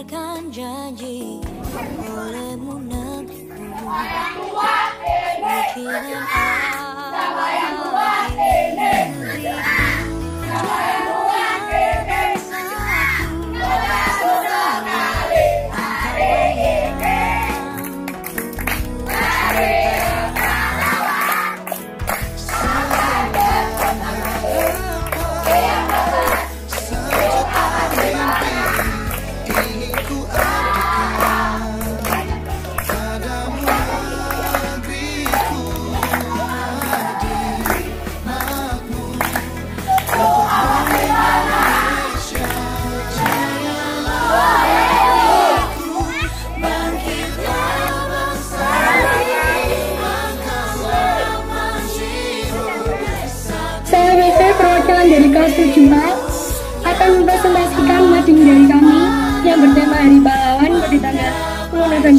Ikrarkan janji olehmu negeriku Mikiran hati negeriku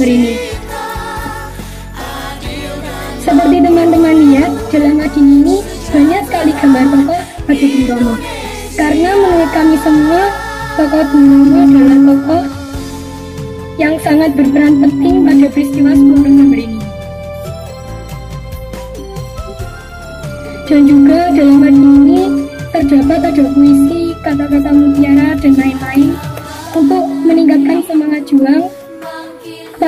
10 November ini. Seperti teman-teman lihat, dalam mading ini banyak sekali gambar tokoh Bung Tomo. Karena menurut kami semua, tokoh Bung Tomo adalah tokoh yang sangat berperan penting pada peristiwa 10 November ini. Dan juga dalam mading ini terdapat ada puisi, kata-kata mutiara, dan lain-lain untuk meningkatkan semangat juang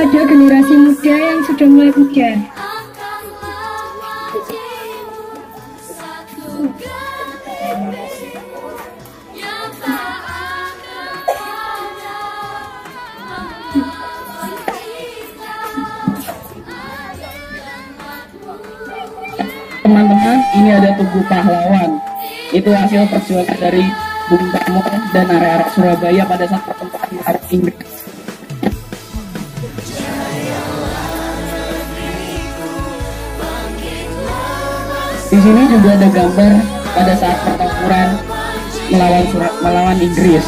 pada generasi muda yang sudah mulai pudar. Teman-teman, ini ada Tugu Pahlawan. Itu hasil perjuangan dari Bung Tomo dan area-area Surabaya pada saat pertempuran Inggris. Di sini juga ada gambar pada saat pertempuran melawan Sura- melawan Inggris.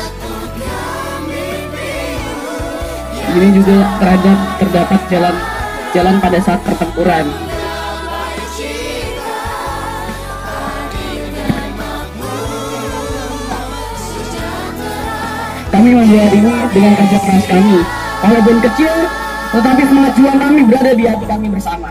Ini juga terdapat terdapat jalan jalan pada saat pertempuran. Kami membuat ini dengan kerja keras kami. Walaupun kecil, tetapi semangat juang kami berada di hati kami bersama.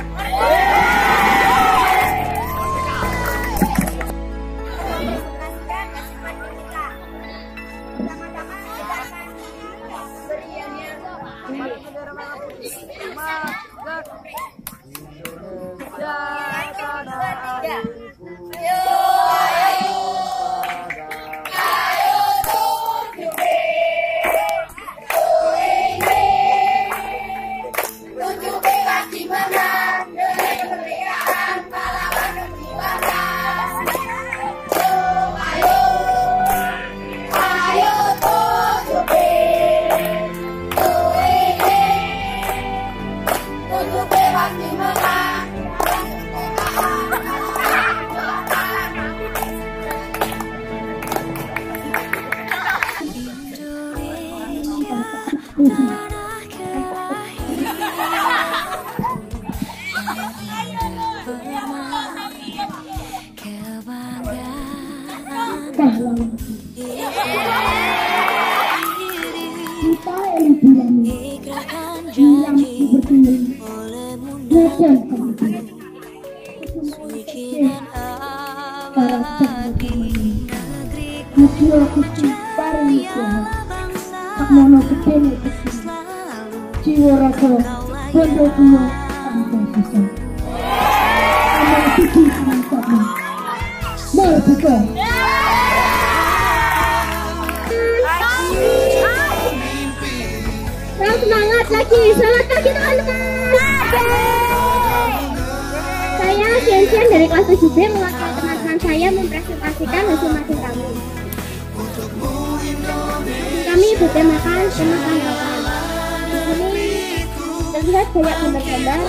Paring Tuhan, tak mono ke sini. selalu Jiwa raga, bondo tua, tanpa sisa. Amal budi mantapmu. Nah, semangat lagi, selamat pagi teman-teman. Saya Sian-Sian dari kelas 7B mewakili teman-teman saya mempresentasikan hasil mading kami. Kami bertemakan tema tanggapan. Di sini terlihat banyak gambar-gambar.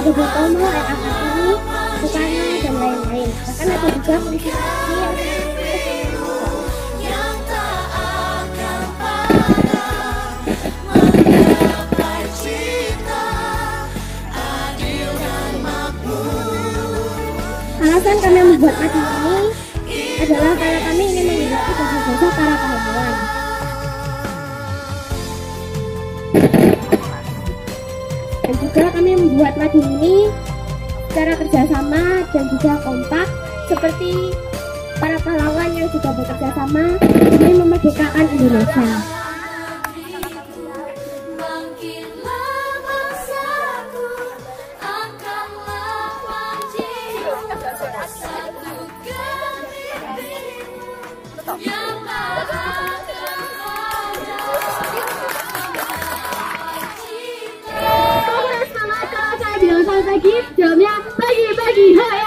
Ada Botomo, ada Akatini, Sukana, dan lain-lain. Bahkan ada juga puisi Alasan kami membuat mading ini adalah karena Para pahlawan. Dan juga kami membuat lagu ini secara kerjasama dan juga kompak seperti para pahlawan yang juga bekerja sama ini memerdekakan Indonesia. Thank selamat pagi, jawabnya pagi-pagi haya,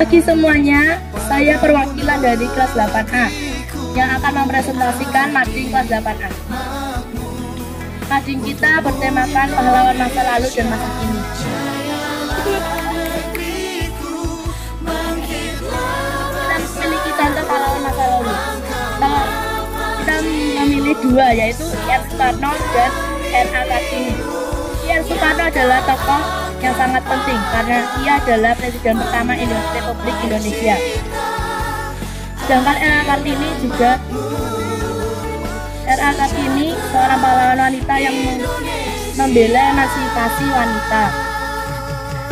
Bagi semuanya, saya perwakilan dari kelas 8A yang akan mempresentasikan Mading kelas 8A. Mading kita bertemakan pahlawan masa lalu dan masa kini. Kita memiliki contoh pahlawan masa lalu. Kita, memilih dua, yaitu R. Soekarno dan R.A. Kartini. R. Soekarno adalah tokoh yang sangat penting karena ia adalah presiden pertama Indo- Republik Indonesia. Sedangkan R.A. Kartini juga R.A. Kartini seorang pahlawan wanita yang mem- membela emansipasi wanita.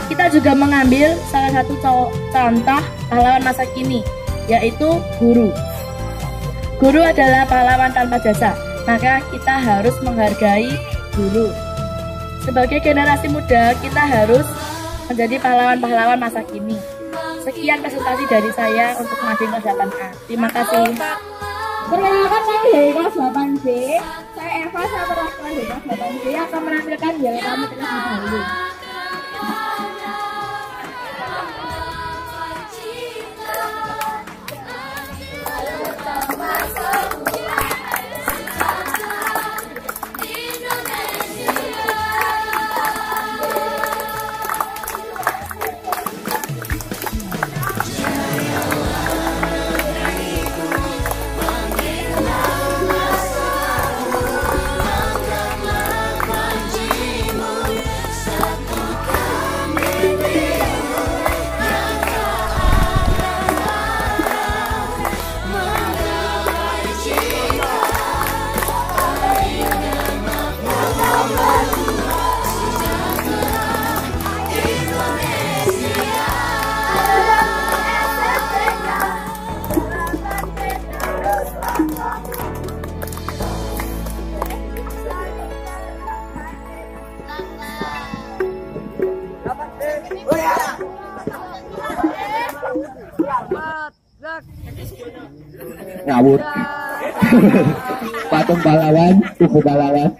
Kita juga mengambil salah satu co- contoh pahlawan masa kini, yaitu guru. Guru adalah pahlawan tanpa jasa, maka kita harus menghargai guru. Sebagai generasi muda, kita harus menjadi pahlawan-pahlawan masa kini. Sekian presentasi dari saya untuk Mading kelas 8A. Terima kasih. Perkenalkan saya dari kelas 8B. Saya Eva, saya dari kelas 8B yang akan menampilkan nilai kami terlebih dahulu. Ngawur patung pahlawan tubuh pahlawan.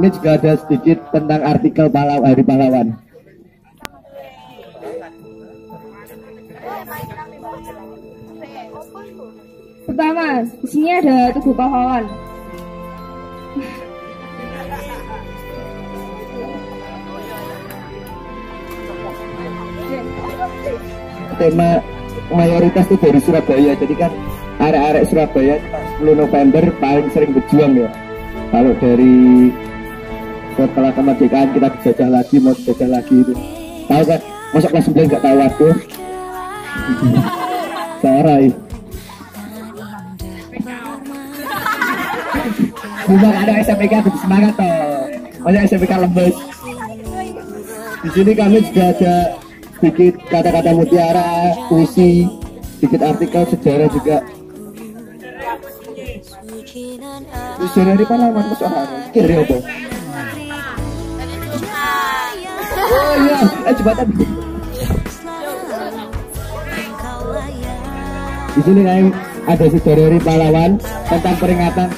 Ini juga ada sedikit tentang artikel pahlawan hari pahlawan. Pertama, di sini ada tubuh pahlawan. tema mayoritas itu dari Surabaya jadi kan arek-arek Surabaya 10 November paling sering berjuang ya. Kalau dari setelah kemerdekaan kita dijajah lagi mau dijajah lagi itu. Tahu kan? Masa kelas 9 nggak tahu waduh Sarai Bukan ada SMPK lebih semangat toh. Banyak SMPK lembes. Di sini kami juga ada sedikit kata-kata mutiara, puisi, sedikit artikel sejarah juga. Sejarah dari pahlawan mas orang kiri apa? Oh iya, eh jembatan. Di sini kami ada dari pahlawan tentang peringatan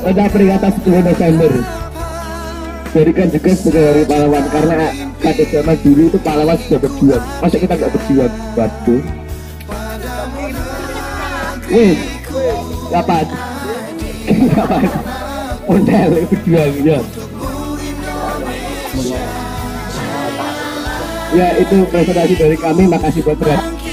tentang peringatan 10 November. Jadikan juga sebagai hari pahlawan karena pada zaman dulu itu pahlawan sudah berjuang. Masa kita nggak berjuang? Waduh wih kapan kapan model berjuang ya. Ya itu presentasi dari kami. Makasih buat perhatian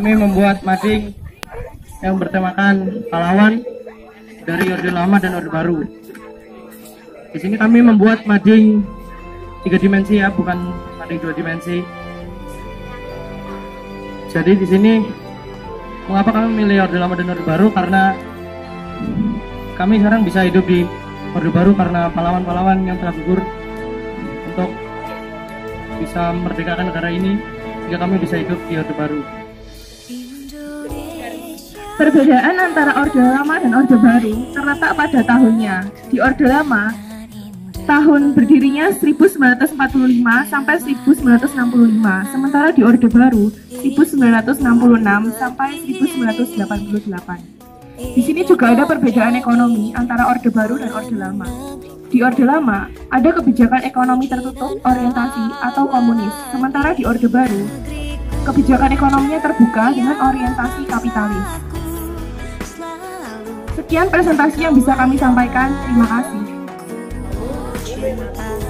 Kami membuat mading yang bertemakan pahlawan dari Orde Lama dan Orde Baru. Di sini kami membuat mading tiga dimensi ya, bukan mading dua dimensi. Jadi di sini mengapa kami memilih Orde Lama dan Orde Baru karena kami sekarang bisa hidup di Orde Baru karena pahlawan-pahlawan yang telah gugur untuk bisa memerdekakan negara ini sehingga kami bisa hidup di Orde Baru. Perbedaan antara Orde Lama dan Orde Baru terletak pada tahunnya. Di Orde Lama, tahun berdirinya 1945 sampai 1965, sementara di Orde Baru 1966 sampai 1988. Di sini juga ada perbedaan ekonomi antara Orde Baru dan Orde Lama. Di Orde Lama, ada kebijakan ekonomi tertutup, orientasi, atau komunis, sementara di Orde Baru, kebijakan ekonominya terbuka dengan orientasi kapitalis. Sekian presentasi yang bisa kami sampaikan. Terima kasih. Segenggam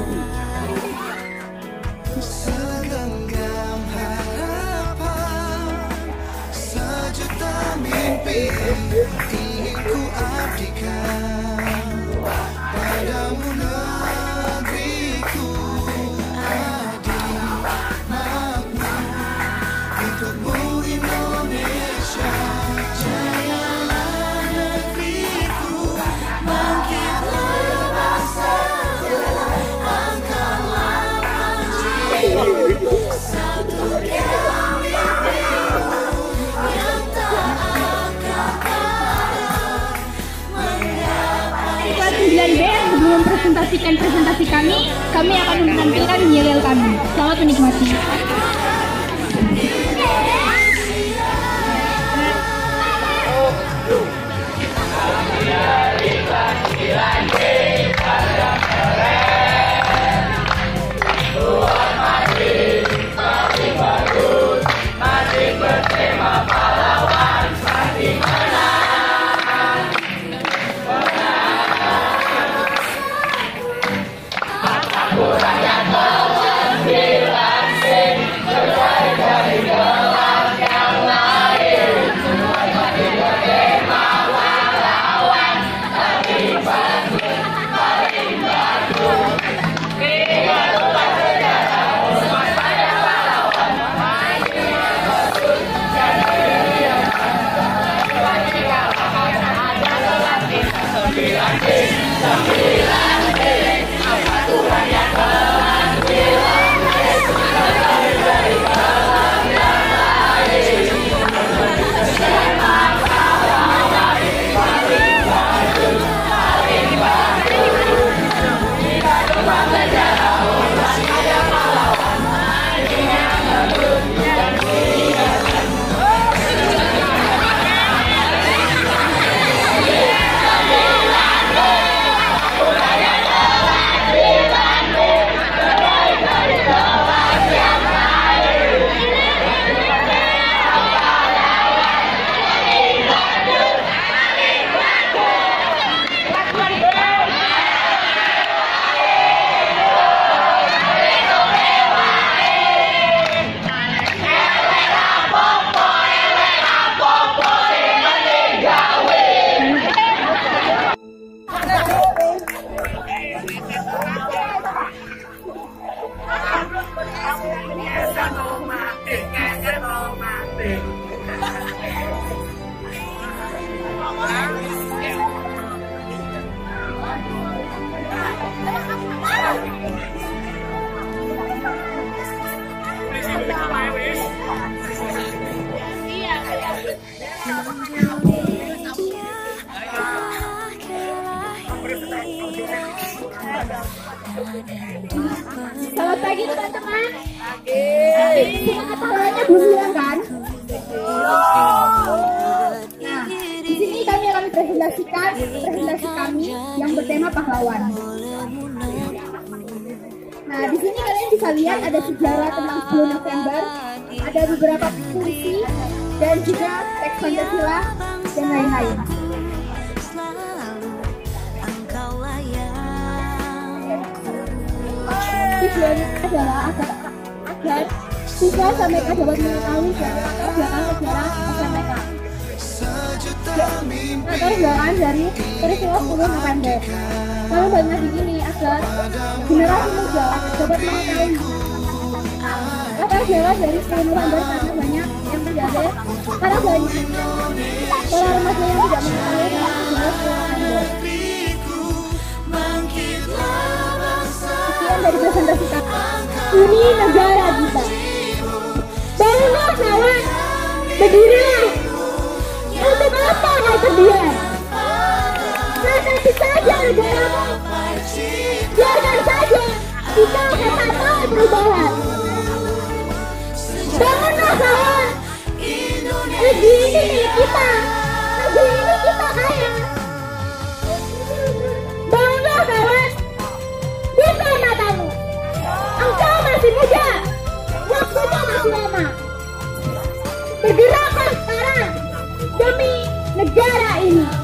sebelum mempresentasikan presentasi kami, kami akan menampilkan yel kami. Selamat menikmati. Presentasikan presentasi kami yang bertema pahlawan. Nah, di sini kalian bisa lihat ada sejarah tentang 10 November, ada beberapa puisi dan juga teks Pancasila dan lain-lain. Tujuannya adalah agar, agar siswa SMK dapat mengetahui belakang sejarah SMK. Sejuta mimpi Latar belakang dari peristiwa 10 November. Lalu banyak di sini agar generasi muda dapat mengetahui latar belakang dari 10 November karena banyak yang terjadi karena banyak para remaja yang tidak mengetahui tentang sejarah 10 November. Bangkitlah bangsa Sekian dari presentasi kami. Ini negara kita. Bangunlah kawan, berdirilah. Untuk apa kau terdiam? Kasih saja kita akan tahu perubahan. Kawan. Kita. Negeri kita kaya. Bangunlah kawan. Buka matamu. Engkau masih muda. Masih lama. Demi negara ini.